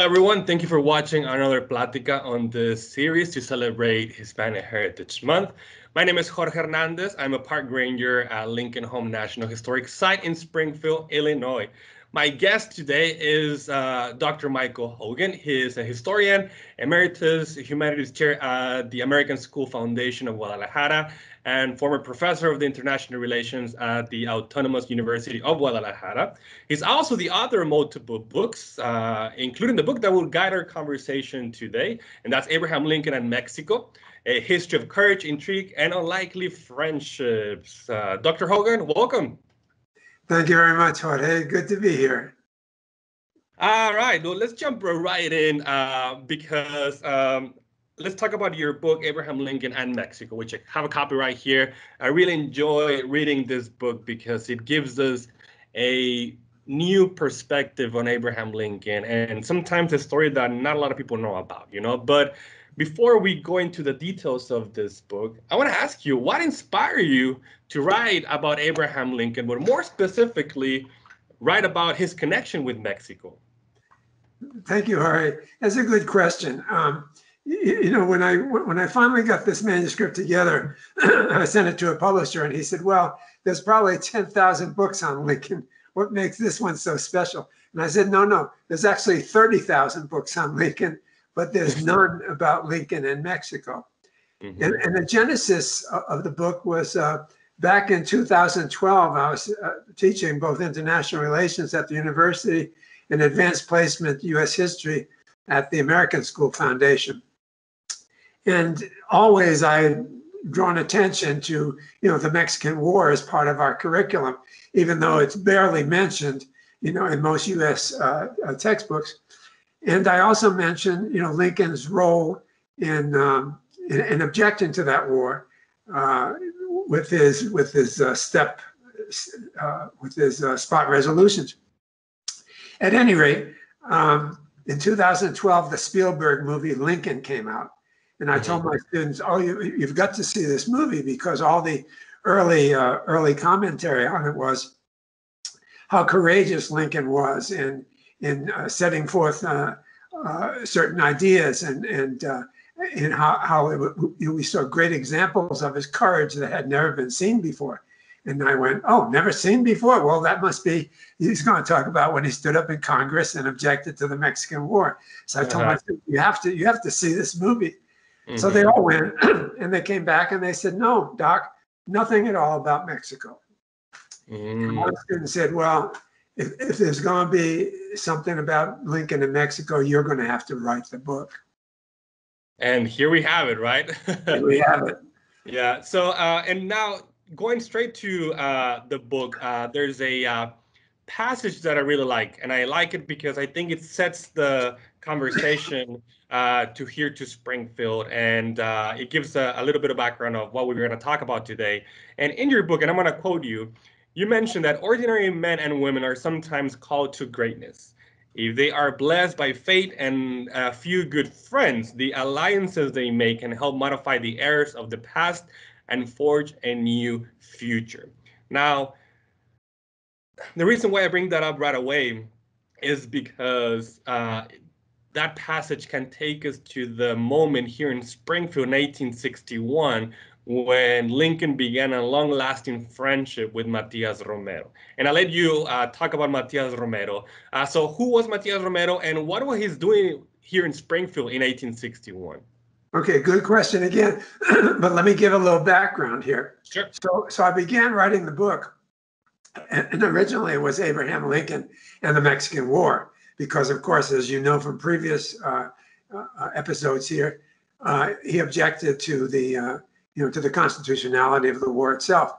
everyone. Thank you for watching another Plática on this series to celebrate Hispanic Heritage Month. My name is Jorge Hernandez. I'm a park ranger at Lincoln Home National Historic Site in Springfield, Illinois. My guest today is uh, Dr. Michael Hogan. He is a historian, emeritus humanities chair at the American School Foundation of Guadalajara, and former professor of the international relations at the Autonomous University of Guadalajara. He's also the author of multiple books, uh, including the book that will guide our conversation today, and that's Abraham Lincoln and Mexico, a history of courage, intrigue, and unlikely friendships. Uh, Dr. Hogan, welcome. Thank you very much, Jorge. Good to be here. All right, well, let's jump right in uh, because um, let's talk about your book, Abraham Lincoln and Mexico, which I have a copy right here. I really enjoy reading this book because it gives us a new perspective on Abraham Lincoln and sometimes a story that not a lot of people know about, you know, but before we go into the details of this book, I want to ask you what inspired you to write about Abraham Lincoln, but more specifically, write about his connection with Mexico? Thank you, Jorge. That's a good question. Um, you, you know, when I when I finally got this manuscript together, I sent it to a publisher, and he said, "Well, there's probably ten thousand books on Lincoln. What makes this one so special?" And I said, "No, no. There's actually thirty thousand books on Lincoln, but there's none about Lincoln and Mexico. Mm-hmm. And, and, the genesis of the book was uh, back in 2012. I was uh, teaching both international relations at the university and advanced placement U.S. history at the American School Foundation. And always I had drawn attention to, you know, the Mexican War as part of our curriculum, even though it's barely mentioned, you know, in most U.S. Uh, uh, textbooks. And I also mentioned, you know, Lincoln's role in um, in, in, objecting to that war uh, with his with his uh, step uh, with his uh, spot resolutions. At any rate, um, in 2012, the Spielberg movie Lincoln came out, and I told my students, "Oh, you, you've got to see this movie because all the early uh, early commentary on it was how courageous Lincoln was in in uh, setting forth uh, uh, certain ideas and and uh, and how how it, we saw great examples of his courage that had never been seen before. And I went, oh, never seen before. Well, that must be. He's going to talk about when he stood up in Congress and objected to the Mexican War. So I told uh-huh. him, you have to, you have to see this movie. Mm-hmm. So they all went, and they came back and they said, no, Doc, nothing at all about Mexico. Mm. Student said, well, if, if there's going to be something about Lincoln in Mexico, you're going to have to write the book. And here we have it, right? here we have it. Yeah. So, uh, and now going straight to uh, the book, uh, there's a uh, passage that I really like, and I like it because I think it sets the conversation uh, to here to Springfield, and uh, it gives a, a, little bit of background of what we're going to talk about today. And in your book, and I'm going to quote you, you mentioned that ordinary men and women are sometimes called to greatness. If they are blessed by fate and a few good friends, the alliances they make can help modify the errors of the past and forge a new future. Now, the reason why I bring that up right away is because uh, that passage can take us to the moment here in Springfield in 1861 when Lincoln began a long lasting friendship with Matias Romero. And I'll let you uh, talk about Matias Romero. Uh, so, who was Matias Romero and what was he doing here in Springfield in 1861? Okay, good question again. but let me give a little background here. Sure. So, so I began writing the book, and originally it was Abraham Lincoln and the Mexican War, because, of course, as you know from previous uh, uh episodes here, uh, he objected to the uh, you know, to the constitutionality of the war itself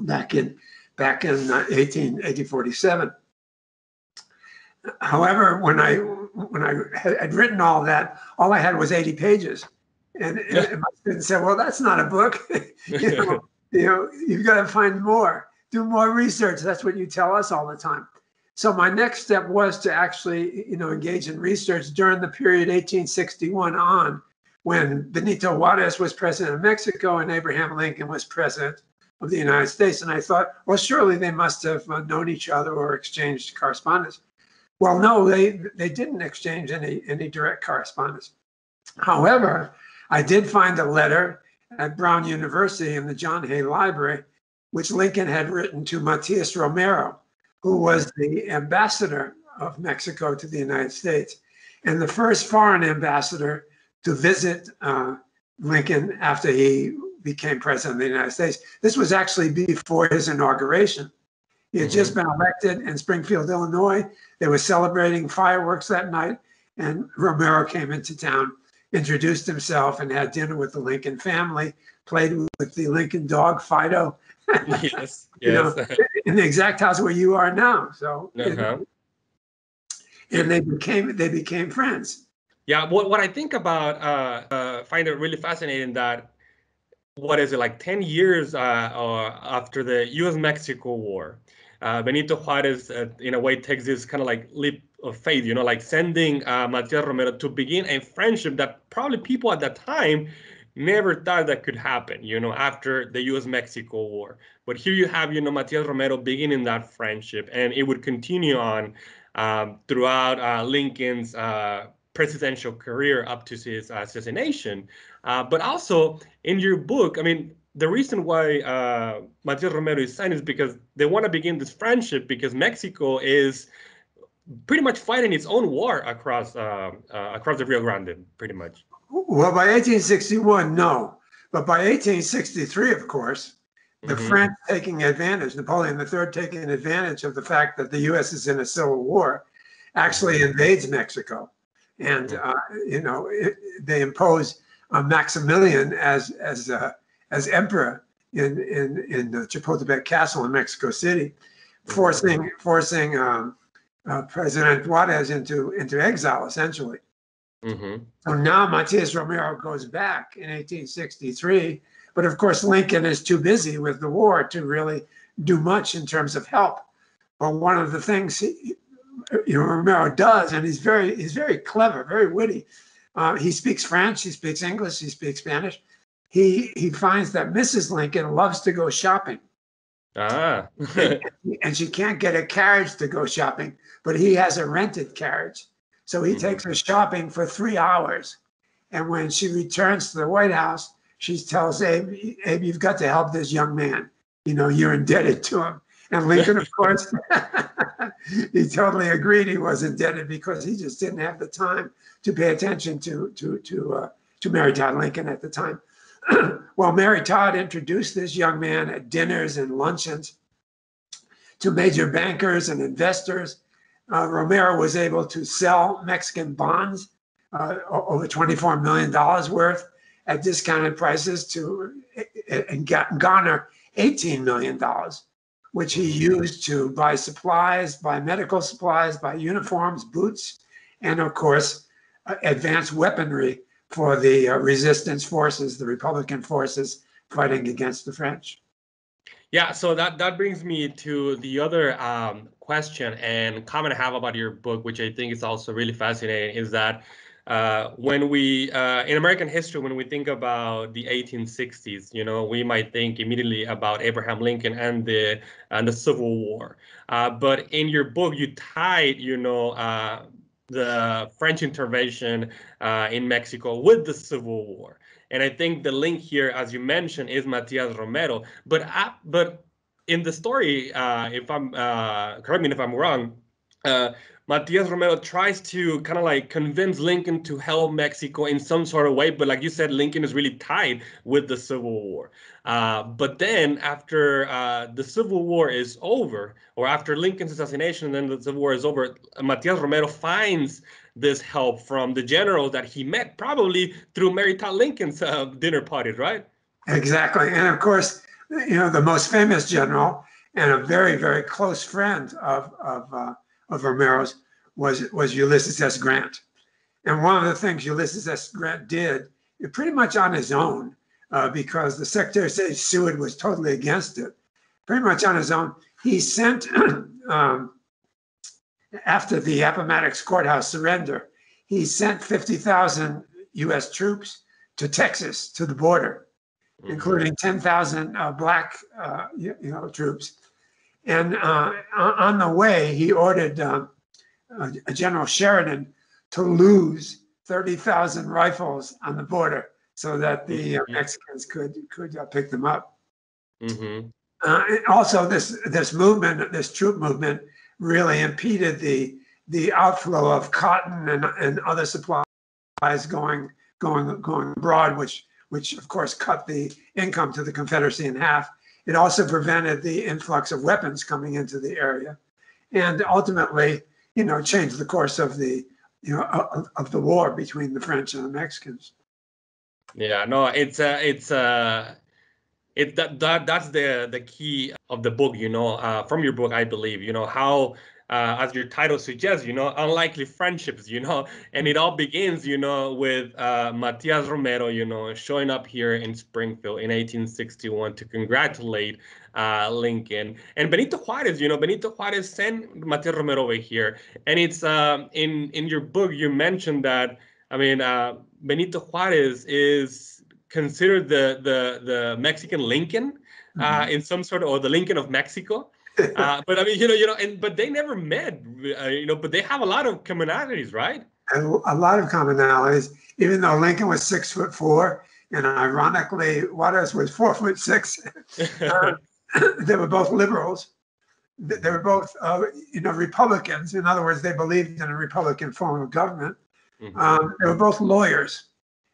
back in back in uh, 18, 1847. However, when I when I had, written all that, all I had was 80 pages, and, yeah. and my student said, "Well, that's not a book. you know, you know, you've got to find more, do more research. That's what you tell us all the time." So my next step was to actually, you know, engage in research during the period 1861 on when Benito Juarez was president of Mexico and Abraham Lincoln was president of the United States. And I thought, well, surely they must have uh, known each other or exchanged correspondence. Well, no, they they didn't exchange any any direct correspondence. However, I did find a letter at Brown University in the John Hay Library, which Lincoln had written to Matias Romero, who was the ambassador of Mexico to the United States and the first foreign ambassador to visit uh, Lincoln after he became president of the United States. This was actually before his inauguration. He had mm-hmm. just been elected in Springfield, Illinois. They were celebrating fireworks that night, and Romero came into town, introduced himself, and had dinner with the Lincoln family. Played with the Lincoln dog Fido. yes, yes. know, in the exact house where you are now. So, uh-huh. and they became they became friends. Yeah, what what I think about uh, uh, find it really fascinating that what is it like 10 years uh, uh, after the U.S. Mexico War, uh, Benito Juarez, uh, in a way, takes this kind of like leap of faith, you know, like sending Matias Romero to begin a friendship that probably people at that time never thought that could happen, you know, after the U.S. Mexico War. But here you have, you know, Matias Romero beginning that friendship, and it would continue on um, throughout Lincoln's presidential career up to his assassination. Uh, but also in your book, I mean, the reason why uh, Matias Romero is signed is because they want to begin this friendship because Mexico is pretty much fighting its own war across uh, uh, across the Rio Grande, pretty much. Well, by 1861, no, but by 1863, of course, the mm-hmm. French taking advantage, Napoleon III taking advantage of the fact that the U.S. is in a civil war, actually invades Mexico, and mm-hmm. uh, you know it, they impose uh, Maximilian as as uh, as emperor in in in Chapultepec Castle in Mexico City, forcing forcing um, uh, President Juarez into into exile essentially. Mm-hmm. So now Matias Romero goes back in 1863, but of course Lincoln is too busy with the war to really do much in terms of help. But one of the things he, you know Romero does, and he's very he's very clever, very witty, uh, he speaks French, he speaks English, he speaks Spanish. He he finds that Mrs. Lincoln loves to go shopping. Ah. and she can't get a carriage to go shopping, but he has a rented carriage. So he mm-hmm. takes her shopping for three hours. And when she returns to the White House, she tells Abe, Abe, you've got to help this young man. You know, you're indebted to him. And Lincoln, of course, he totally agreed he was indebted because he just didn't have the time to pay attention to to to uh, to Mary Todd Lincoln at the time. well, Mary Todd introduced this young man at dinners and luncheons to major bankers and investors. Uh, Romero was able to sell Mexican bonds, uh, over $24 million worth at discounted prices to and garner $18 million, which he used to buy supplies, buy medical supplies, buy uniforms, boots, and of course, advanced weaponry for the uh, resistance forces, the Republican forces fighting against the French. Yeah, so that that brings me to the other um, question and comment I have about your book, which I think is also really fascinating, is that uh, when we uh, in American history, when we think about the 1860s, you know, we might think immediately about Abraham Lincoln and the and the Civil War. Uh, but in your book, you tied, you know, uh, the French intervention uh, in Mexico with the Civil War. And I think the link here, as you mentioned, is Matias Romero. But uh, but in the story, if I'm uh, correct me if I'm wrong, uh, Matias Romero tries to kind of like convince Lincoln to help Mexico in some sort of way, but like you said, Lincoln is really tied with the Civil War. Uh, but then after uh, the Civil War is over, or after Lincoln's assassination, and then the Civil War is over, Matias Romero finds this help from the generals that he met probably through Mary Todd Lincoln's uh, dinner parties, right? Exactly. And of course, you know, the most famous general and a very, very close friend of, of, uh, of Romero's was, was Ulysses S. Grant. And one of the things Ulysses S. Grant did, pretty much on his own, uh, because the Secretary of State Seward was totally against it. Pretty much on his own, he sent um, after the Appomattox courthouse surrender, he sent 50,000 U.S. troops to Texas to the border, mm-hmm. including 10,000 uh, black uh, you, you, know troops. And uh, on the way, he ordered uh, uh, General Sheridan to lose 30,000 rifles on the border so that the uh, mm-hmm. Mexicans could could uh, pick them up. Mm-hmm. Uh, also, this this movement, this troop movement, really impeded the the outflow of cotton and, and other supplies going going going abroad, which which of course cut the income to the Confederacy in half. It also prevented the influx of weapons coming into the area, and ultimately, you know, changed the course of the you know of, of the war between the French and the Mexicans. Yeah, no, it's uh, it's uh, it that, that that's the the key of the book. You know, uh, from your book, I believe. You know how uh, as your title suggests, you know, unlikely friendships, you know, and it all begins, you know, with uh, Matias Romero, you know, showing up here in Springfield in 1861 to congratulate uh, Lincoln and Benito Juarez. You know, Benito Juarez sent Matias Romero over here, and it's uh, in in your book you mentioned that. I mean, uh, Benito Juarez is considered the the the Mexican Lincoln uh, mm-hmm. in some sort of or the Lincoln of Mexico uh, but I mean, you know, you know, and but they never met, uh, you know, but they have a lot of commonalities, right? A, a lot of commonalities, even though Lincoln was six foot four, and ironically, Juarez was four foot six. uh, they were both liberals. They were both, uh, you know, Republicans. In other words, they believed in a Republican form of government. Mm-hmm. Um, they were both lawyers.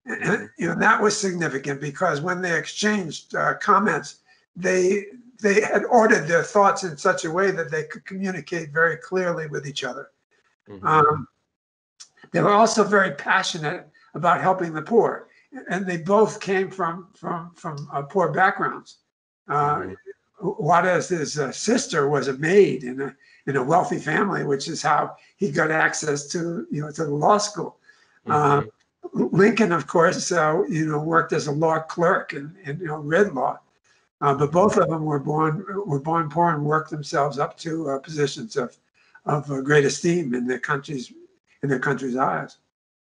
And, you know, that was significant because when they exchanged uh, comments, they they had ordered their thoughts in such a way that they could communicate very clearly with each other. Mm-hmm. Um, they were also very passionate about helping the poor, and they both came from from from uh, poor backgrounds. Uh, mm-hmm. Juarez's uh, sister was a maid in a in a wealthy family, which is how he got access to you know to the law school. Mm-hmm. Uh, Lincoln, of course, uh, you know, worked as a law clerk and, and you know read law. Uh, but both of them were born were born poor and worked themselves up to uh, positions of of uh, great esteem in their country's in their country's eyes.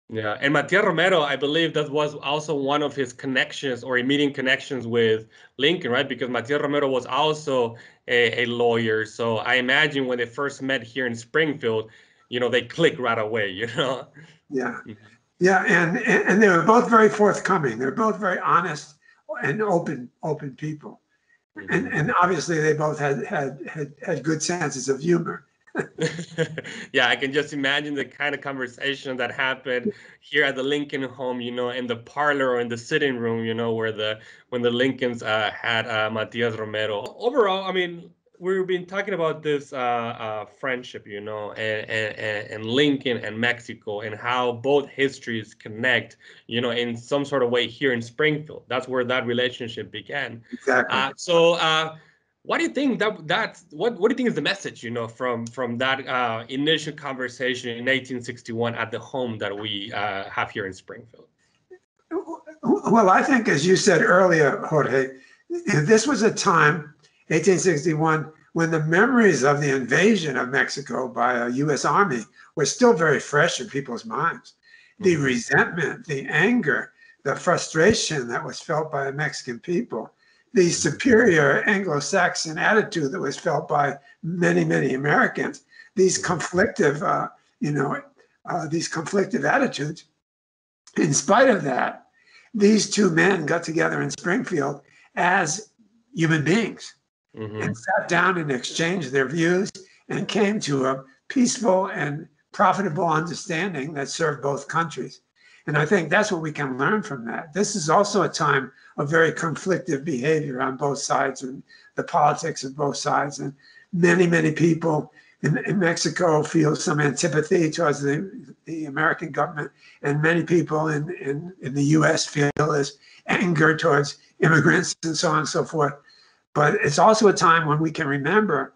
Yeah, and Matias Romero, I believe that was also one of his connections or immediate connections with Lincoln, right? Because Matias Romero was also a, a lawyer. So I imagine when they first met here in Springfield, you know, they clicked right away, you know? Yeah. Mm-hmm. Yeah, and, and they were both very forthcoming. They're both very honest and open open people. Mm-hmm. And and obviously they both had had had, had good senses of humor. yeah, I can just imagine the kind of conversation that happened here at the Lincoln home, you know, in the parlor or in the sitting room, you know, where the when the Lincolns uh, had uh, Matias Romero. Overall, I mean, we've been talking about this uh, uh, friendship, you know, and, and, and Lincoln and Mexico and how both histories connect, you know, in some sort of way here in Springfield. That's where that relationship began. Exactly. Uh, so, uh, what do you think that that what what do you think is the message, you know, from from that uh, initial conversation in 1861 at the home that we uh, have here in Springfield? Well, I think, as you said earlier, Jorge, this was a time 1861, when the memories of the invasion of Mexico by a U.S. Army were still very fresh in people's minds. The mm-hmm. resentment, the anger, the frustration that was felt by the Mexican people, the superior Anglo Saxon attitude that was felt by many, many Americans, these conflictive, uh, you know, uh, these conflictive attitudes. In spite of that, these two men got together in Springfield as human beings mm-hmm. and sat down and exchanged their views and came to a peaceful and profitable understanding that served both countries. And I think that's what we can learn from that. This is also a time of very conflictive behavior on both sides and the politics of both sides. And many, many people in, in Mexico feel some antipathy towards the, the American government, and many people in, in, in the US feel as anger towards immigrants and so on and so forth. But it's also a time when we can remember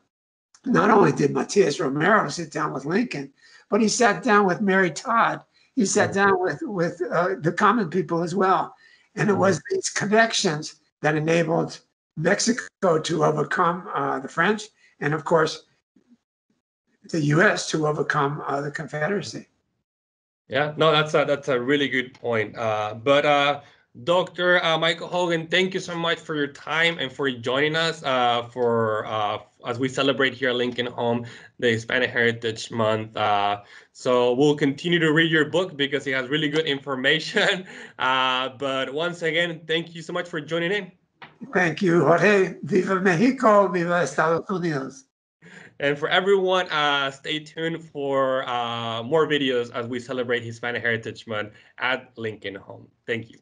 not only did Matias Romero sit down with Lincoln, but he sat down with Mary Todd. He sat down with, with uh, the common people as well. And it was these connections that enabled Mexico to overcome uh, the French, and of course, the U.S. to overcome uh, the Confederacy. Yeah, no, that's a that's a really good point. Uh, but uh, Dr. Uh, Michael Hogan, thank you so much for your time and for joining us uh, for uh, as we celebrate here at Lincoln Home the Hispanic Heritage Month. Uh, so we'll continue to read your book because it has really good information. Uh, but once again, thank you so much for joining in. Thank you, Jorge. Viva Mexico, viva Estados Unidos. And for everyone, uh, stay tuned for uh, more videos as we celebrate Hispanic Heritage Month at Lincoln Home. Thank you.